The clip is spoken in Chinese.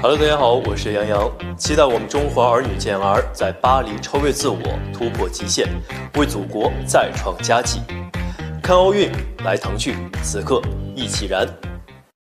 哈喽，大家好，我是杨洋，期待我们中华儿女健儿在巴黎超越自我，突破极限，为祖国再创佳绩。看奥运，来腾讯，此刻一起燃。